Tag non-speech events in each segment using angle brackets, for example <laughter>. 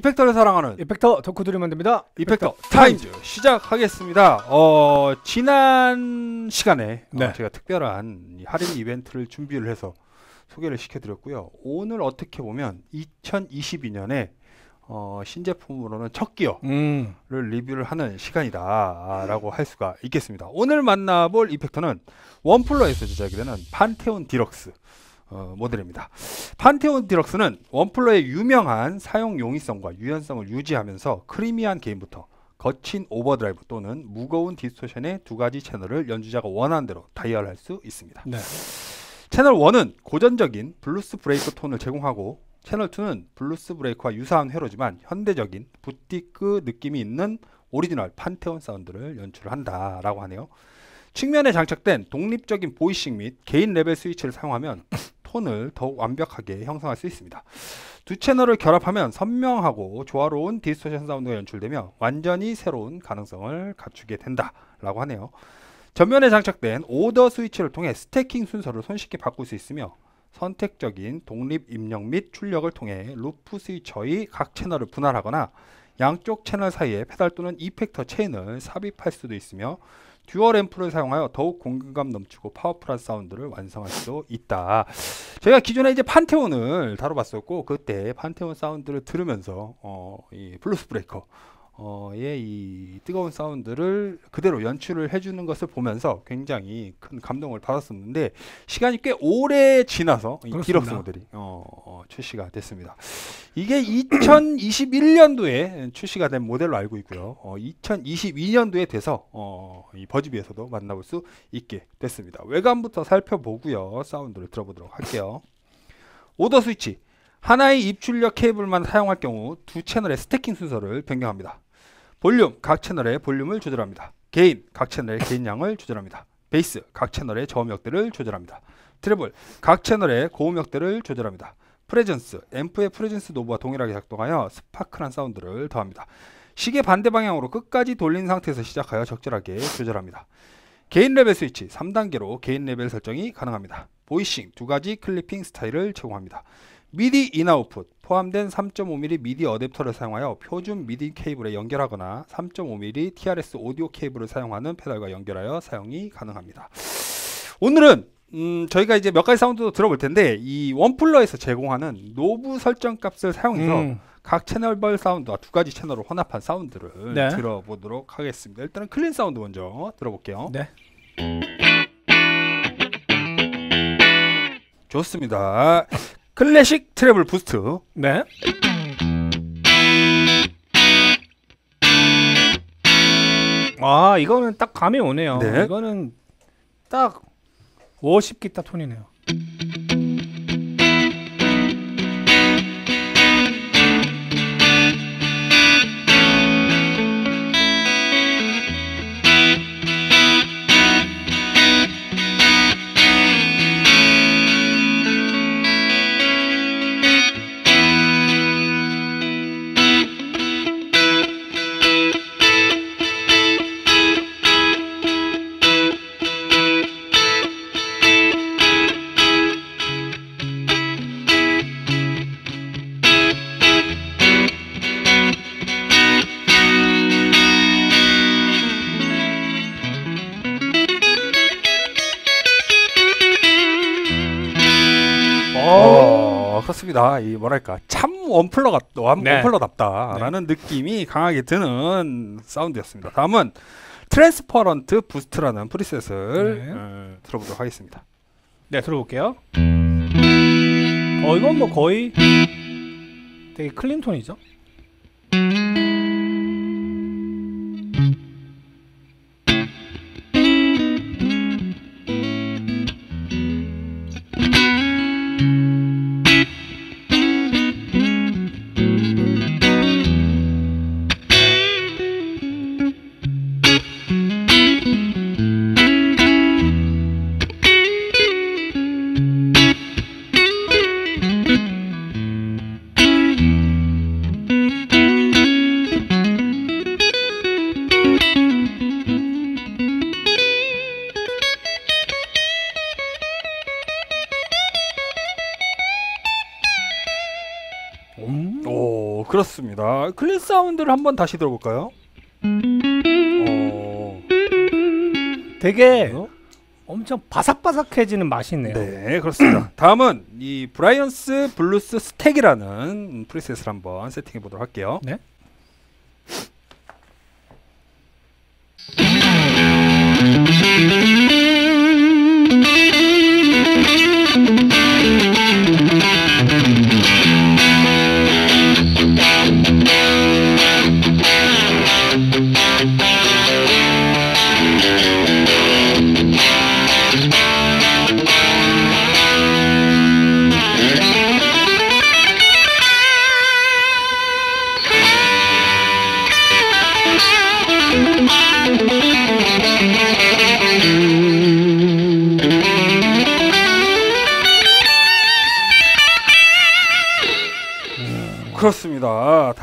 effector를 사랑하는 effector 덕후들이 만듭니다. 이펙터 타임즈 시작하겠습니다. 어, 지난 시간에 어, 네. 제가 특별한 이 할인 이벤트를 준비를 해서 소개를 시켜드렸고요. 오늘 어떻게 보면 2022년에 어, 신제품으로는 첫 기어를 음. 리뷰를 하는 시간이다라고 할 수가 있겠습니다. 오늘 만나볼 effector는 웜플러에서 제작이 되는 판테온 디럭스 어, 모델입니다. 판테온 디럭스는 웜플러의 유명한 사용 용이성과 유연성을 유지하면서 creamy한 gain부터 거친 overdrive 또는 무거운 distortion의 두 가지 채널을 연주자가 원하는 대로 다이얼할 수 있습니다. 네. 채널 1은 고전적인 블루스 브레이커 톤을 제공하고 채널 2는 블루스 브레이커와 유사한 회로지만 현대적인 부티크 느낌이 있는 오리지널 판테온 사운드를 연출한다라고 하네요. 측면에 장착된 독립적인 voicing 및 gain 레벨 스위치를 사용하면 톤을 더욱 완벽하게 형성할 수 있습니다. 두 채널을 결합하면 선명하고 조화로운 distortion 사운드가 연출되며 완전히 새로운 가능성을 갖추게 된다라고 하네요. 전면에 장착된 오더 스위치를 통해 stacking 순서를 손쉽게 바꿀 수 있으며 선택적인 독립 입력 및 출력을 통해 루프 스위처의 각 채널을 분할하거나 양쪽 채널 사이에 페달 또는 effector 체인을 삽입할 수도 있으며 dual 앰프를 사용하여 더욱 공간감 넘치고 파워풀한 사운드를 완성할 수 있다. 제가 기존에 이제 판테온을 다뤄봤었고 그때 판테온 사운드를 들으면서 어, 이 블루스 브레이커 어의 이 뜨거운 사운드를 그대로 연출을 해주는 것을 보면서 굉장히 큰 감동을 받았었는데 시간이 꽤 오래 지나서 이. 디럭스 모델이 어, 어, 출시가 됐습니다. 이게 2021년도에 출시가 된 모델로 알고 있고요. 어, 2022년도에 돼서 어, 이 버즈비에서도 만나볼 수 있게 됐습니다. 외관부터 살펴보고요. 사운드를 들어보도록 할게요. 오더 스위치 하나의 입출력 케이블만 사용할 경우 두 채널의 stacking 순서를 변경합니다. 볼륨 각 채널의 볼륨을 조절합니다. gain 각 채널의 gain 양을 조절합니다. 베이스 각 채널의 저음역대를 조절합니다. treble 각 채널의 고음역대를 조절합니다. presence 앰프의 presence knob와 동일하게 작동하여 sparkle한 사운드를 더합니다. 시계 반대 방향으로 끝까지 돌린 상태에서 시작하여 적절하게 조절합니다. gain 레벨 스위치 3단계로 gain 레벨 설정이 가능합니다. voicing 두 가지 clipping 스타일을 제공합니다. 미디 in output 포함된 3.5mm 미디 어댑터를 사용하여 표준 미디 케이블에 연결하거나 3.5mm TRS 오디오 케이블을 사용하는 페달과 연결하여 사용이 가능합니다. 오늘은 음, 저희가 이제 몇 가지 사운드도 들어볼 텐데 이 Wampler에서 제공하는 노브 설정 값을 사용해서 음. 각 채널별 사운드와 두 가지 채널을 혼합한 사운드를 네. 들어보도록 하겠습니다. 일단은 clean 사운드 먼저 들어볼게요. 네. 좋습니다. 클래식 트래블 부스트. 네. 아 이거는 딱 감이 오네요. 네. 이거는 딱 워십 기타 톤이네요. 어, 그렇습니다. 이 뭐랄까 참 Wampler 같 원, 네. Wampler답다라는 느낌이 강하게 드는 사운드였습니다. 다음은 transparent boost라는 preset을 네. 어, 들어보도록 하겠습니다. 네 들어볼게요. 어 이건 뭐 거의 되게 clean 톤이죠. 그렇습니다. clean 사운드를 한번 다시 들어볼까요? 어, 되게 어? 엄청 바삭바삭해지는 맛이 있네요. 네, 그렇습니다. <clears throat> 다음은 이 Brian's Blues Stack이라는 preset을 한번 세팅해 보도록 할게요. 네.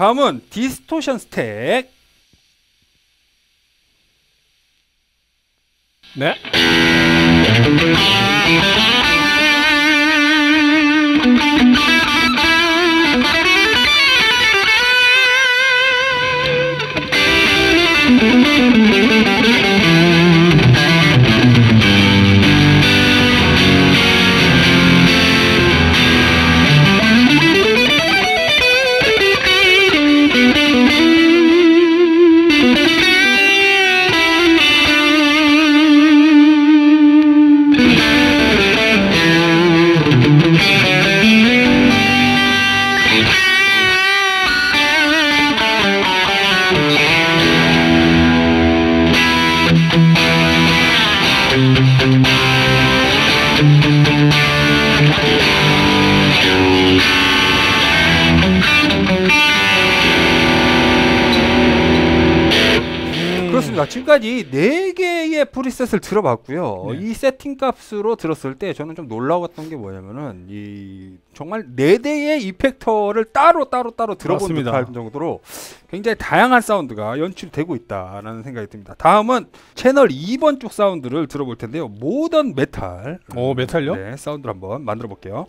다. 다음은 디스토션 스택. 네. 지금까지 네 개의 preset을 들어봤고요. 네. 이 세팅 값으로 들었을 때 저는 좀 놀라웠던 게 뭐냐면은 이 정말 네 대의 effector를 따로 따로 따로 들어본 맞습니다. 듯할 정도로 굉장히 다양한 사운드가 연출되고 있다라는 생각이 듭니다. 다음은 채널 2번 쪽 사운드를 들어볼 텐데요. modern metal. 오, metal요? 네, 사운드를 한번 만들어 볼게요.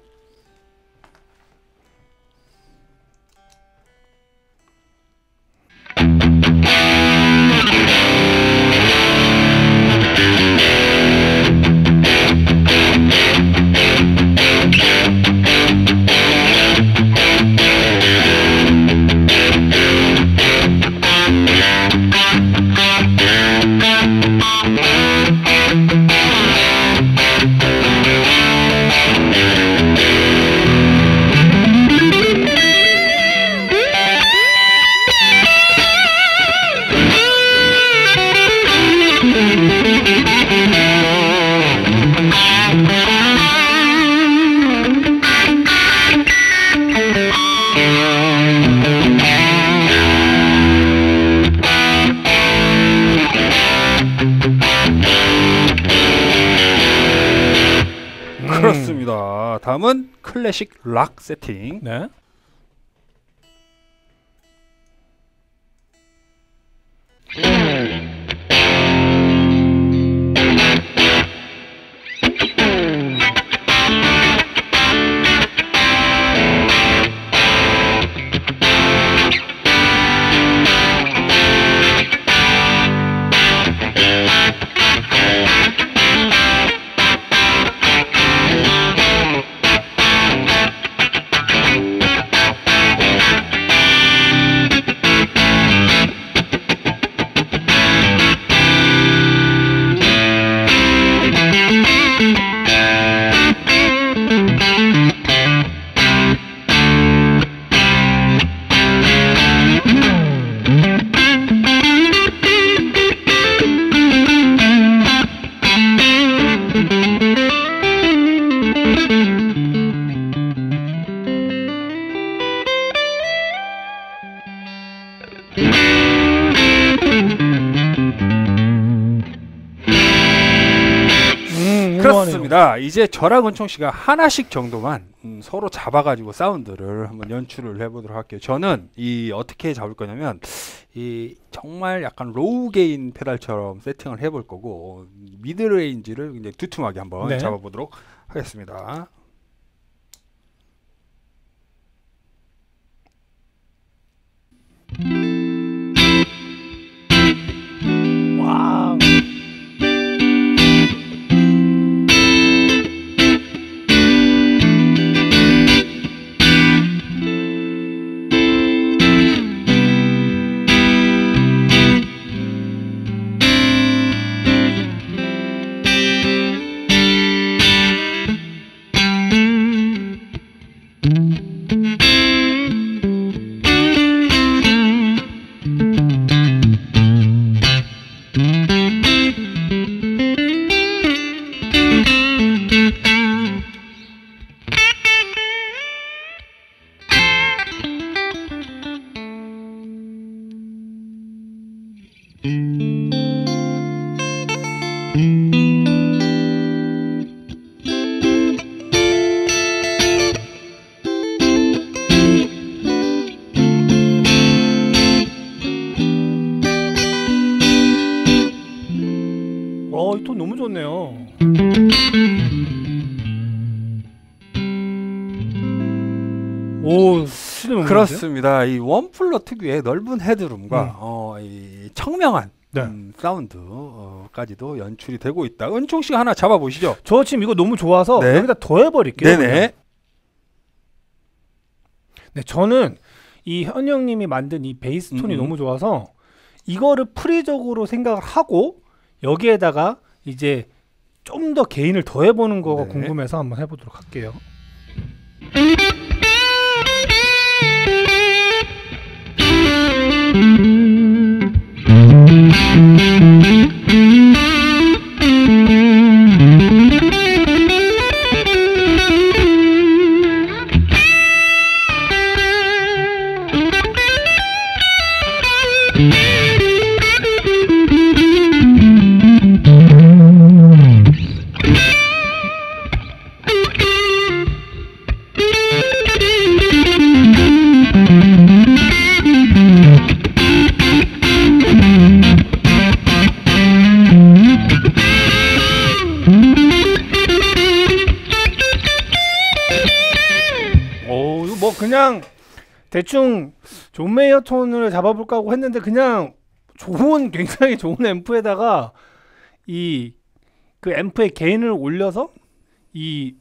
그렇습니다. 다음은 클래식 락 세팅. 네. 음, 그렇습니다. 이제 저랑 은총 씨가 하나씩 정도만 음, 서로 잡아가지고 사운드를 한번 연출을 해보도록 할게요. 저는 이 어떻게 잡을 거냐면 이 정말 약간 low gain 페달처럼 세팅을 해볼 거고 mid range를 굉장히 두툼하게 한번 네. 잡아보도록 하겠습니다. 오? 그렇습니다. 이 원플러 특유의 넓은 헤드룸과 음. 어, 이 청명한 네. 음, 사운드까지도 연출이 되고 있다. 은총 씨가 하나 잡아보시죠. 저 지금 이거 너무 좋아서 네. 여기다 더해버릴게요. 네네. 그냥. 네, 저는 이 현영님이 만든 이 베이스 톤이 음, 음. 너무 좋아서 이거를 프리적으로 생각을 하고 여기에다가 이제 좀 더 개인을 더해보는 거가 네. 궁금해서 한번 해보도록 할게요. 그냥 대충 존 메이어 톤을 잡아볼까 하고 했는데 그냥 좋은 굉장히 좋은 앰프에다가 이 그 앰프의 gain을 올려서 이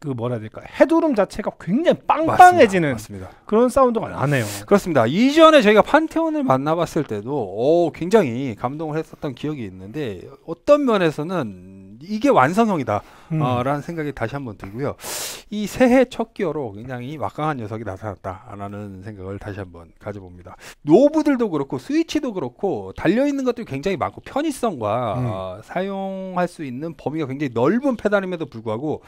그 뭐라 해야 될까 headroom 자체가 굉장히 빵빵해지는 맞습니다. 맞습니다. 그런 사운드가 나네요. 그렇습니다. 이전에 저희가 Pantheon을 만나봤을 때도 오, 굉장히 감동을 했었던 기억이 있는데 어떤 면에서는 이게 완성형이다. 음. 어, 라는 생각이 다시 한번 들고요. 이 새해 첫 기어로 굉장히 막강한 녀석이 나타났다라는 생각을 다시 한번 가져봅니다. 노브들도 그렇고 스위치도 그렇고 달려있는 것들이 굉장히 많고 편의성과 음. 어, 사용할 수 있는 범위가 굉장히 넓은 페달임에도 불구하고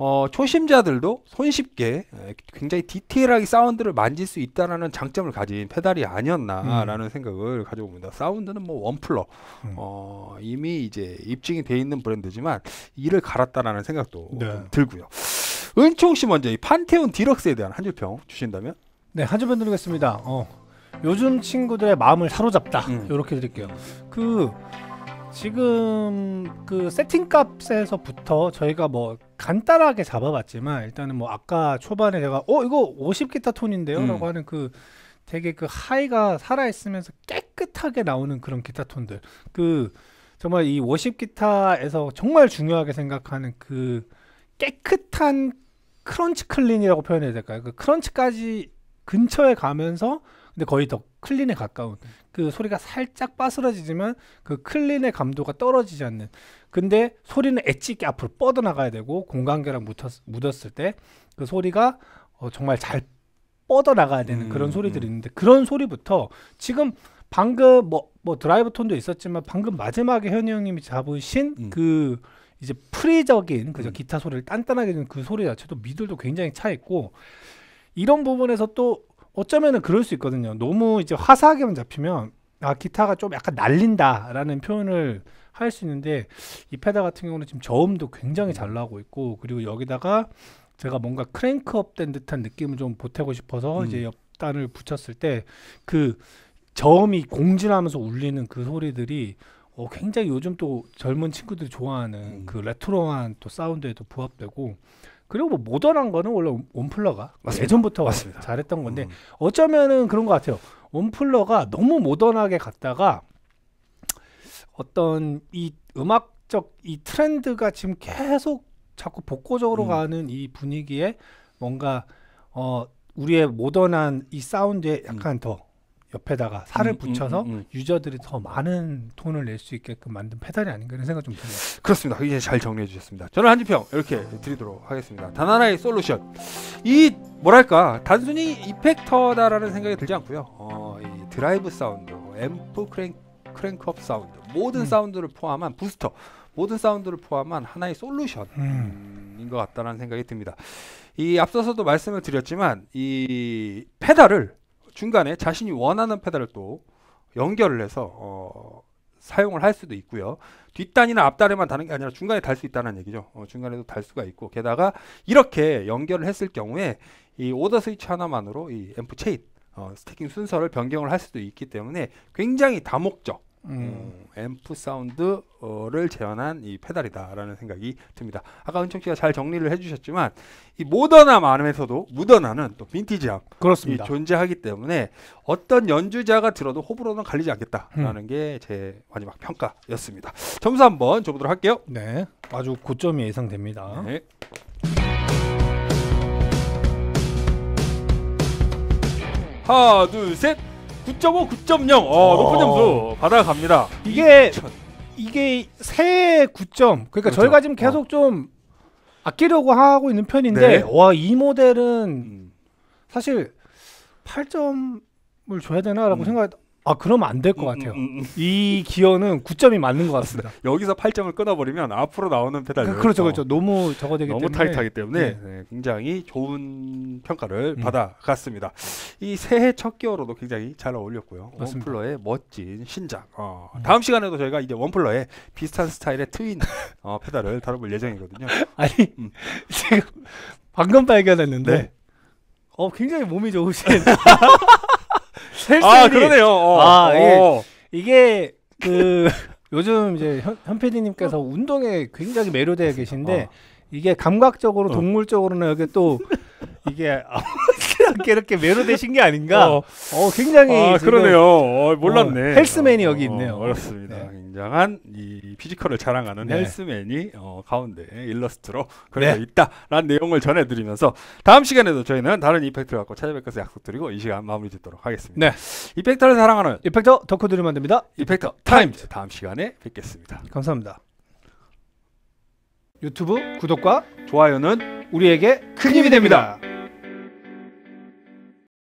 어, 초심자들도 손쉽게 에, 굉장히 디테일하게 사운드를 만질 수 있다라는 장점을 가진 페달이 아니었나라는 생각을 가져봅니다. 사운드는 뭐 Wampler 음. 어, 이미 이제 입증이 돼 있는 브랜드지만 이를 갈았다라는 생각도 네. 좀 들고요. 은총 씨 먼저 이 판테온 디럭스에 대한 한 줄 평 주신다면? 네, 한 줄평 드리겠습니다. 어, 요즘 친구들의 마음을 사로잡다. 음. 이렇게 드릴게요. 그 지금 그 세팅 값에서부터 저희가 뭐 간단하게 잡아봤지만 일단은 뭐 아까 초반에 제가 어 이거 50 기타 톤인데요라고 음. 하는 그 되게 그 high가 살아 있으면서 깨끗하게 나오는 그런 기타 톤들 그 정말 이 worship 기타에서 정말 중요하게 생각하는 그 깨끗한 crunch clean이라고 표현해야 될까요? 그 crunch까지 근처에 가면서 근데 거의 더 clean에 가까운 그 소리가 살짝 빠스러지지만 그 clean의 감도가 떨어지지 않는 근데 소리는 엣지 있게 앞으로 뻗어나가야 되고 공간계랑 묻었, 묻었을 때 그 소리가 어, 정말 잘 뻗어나가야 되는 음, 그런 소리들이 음. 있는데 그런 소리부터 지금 방금 뭐, 뭐 드라이브 톤도 있었지만 방금 마지막에 현희 형님이 잡으신 음. 그 이제 pre적인 그저 음. 기타 소리를 단단하게 주는 그 소리 자체도 middle도 굉장히 차 있고 이런 부분에서 또 어쩌면은 그럴 수 있거든요. 너무 이제 화사하게만 잡히면 아 기타가 좀 약간 날린다라는 표현을 할 수 있는데 이 페달 같은 경우는 지금 저음도 굉장히 잘 나오고 있고 그리고 여기다가 제가 뭔가 crank up 된 듯한 느낌을 좀 보태고 싶어서 음. 이제 옆단을 붙였을 때 그 저음이 공진하면서 울리는 그 소리들이 어, 굉장히 요즘 또 젊은 친구들이 좋아하는 음. 그 레트로한 또 사운드에도 부합되고 그리고 뭐 모던한 거는 원래 Wam- Wampler가 맞습니다. 예전부터 맞습니다. 잘했던 건데 음. 어쩌면은 그런 것 같아요. Wampler가 너무 모던하게 갔다가 어떤 이 음악적 이 트렌드가 지금 계속 자꾸 복고적으로 음. 가는 이 분위기에 뭔가 어 우리의 모던한 이 사운드에 약간 더 옆에다가 살을 음, 붙여서 음, 음, 음. 유저들이 더 많은 톤을 낼 수 있게끔 만든 페달이 아닌가 이런 생각 좀 드네요. 그렇습니다. 이제 잘 정리해 주셨습니다. 저는 한줄평 이렇게 드리도록 하겠습니다. 단 하나의 솔루션. 이 뭐랄까 단순히 effector다라는 생각이 들지 않고요. 어, 이 드라이브 사운드, 앰프 crank crank up 사운드, 모든 음. 사운드를 포함한 부스터, 모든 사운드를 포함한 하나의 솔루션인 음. 것 같다는 생각이 듭니다. 이 앞서서도 말씀을 드렸지만 이 페달을 중간에 자신이 원하는 페달을 또 연결을 해서 어, 사용을 할 수도 있고요. 뒷단이나 앞단에만 다는 게 아니라 중간에 달 수 있다는 얘기죠. 어, 중간에도 달 수가 있고 게다가 이렇게 연결을 했을 경우에 이 오더 스위치 하나만으로 이 앰프 체인 어, stacking 순서를 변경을 할 수도 있기 때문에 굉장히 다목적 음. 음, 앰프 사운드를 재현한 이 페달이다라는 생각이 듭니다. 아까 은총 씨가 잘 정리를 해주셨지만 이 모던함 안에서도 묻어나는 또 빈티지함 이 그렇습니다. 존재하기 때문에 어떤 연주자가 들어도 호불호는 갈리지 않겠다라는 게 제 마지막 평가였습니다. 점수 한번 줘보도록 할게요. 네, 아주 고점이 예상됩니다. 네. 하나, 둘, 셋. 9.5, 9.0. 어, 높은 어. 점수 받아갑니다. 이게 천. 이게 새 9점. 그러니까 그렇죠. 저희가 지금 계속 좀 아끼려고 하고 있는 편인데 네. 와 이 모델은 음, 사실 8점을 줘야 되나라고 음. 생각. 아 그러면 안 될것 음, 같아요. 음, 음, 음. 이 기어는 9점이 맞는 것 같습니다. <laughs> 여기서 8점을 끊어버리면 앞으로 나오는 페달 그, 그렇죠, 그렇죠. 너무 저거 되기 너무 때문에 타이트하기 때문에 네. 네, 굉장히 좋은 평가를 음. 받아갔습니다. 이 새해 첫 기어로도 굉장히 잘 어울렸고요. 맞습니다. 원플러의 멋진 신작. 어, 음. 다음 시간에도 저희가 이제 원플러의 비슷한 스타일의 트윈 어, 페달을 <laughs> 다뤄볼 예정이거든요. 아니 음. <laughs> 지금 방금 발견했는데 네. 어 굉장히 몸이 좋으신 아 그러네요. 어, 아, 예. 어. 이게 그 <laughs> 요즘 이제 현, 현 PD님께서 운동에 굉장히 매료되어 계신데 어. 이게 감각적으로 어. 동물적으로는 여기 또 이게 <laughs> 않게 이렇게 매료되신 게 아닌가. 어. 어, 굉장히 아 그러네요. 어, 몰랐네. 어, 헬스맨이 여기 있네요. 어렵습니다. 네. 굉장한 이 피지컬을 자랑하는 네. 헬스맨이 어, 가운데 일러스트로 그려져 네. 있다라는 내용을 전해드리면서 다음 시간에도 저희는 다른 이펙터를 갖고 찾아뵐 것을 약속드리고 이 시간 마무리 짓도록 하겠습니다. 네. 이펙터를 사랑하는 이펙터 덕후들이 만듭니다. 이펙터 타임즈 다음 시간에 뵙겠습니다. 감사합니다. 유튜브 구독과 좋아요는 우리에게 큰 힘이 됩니다.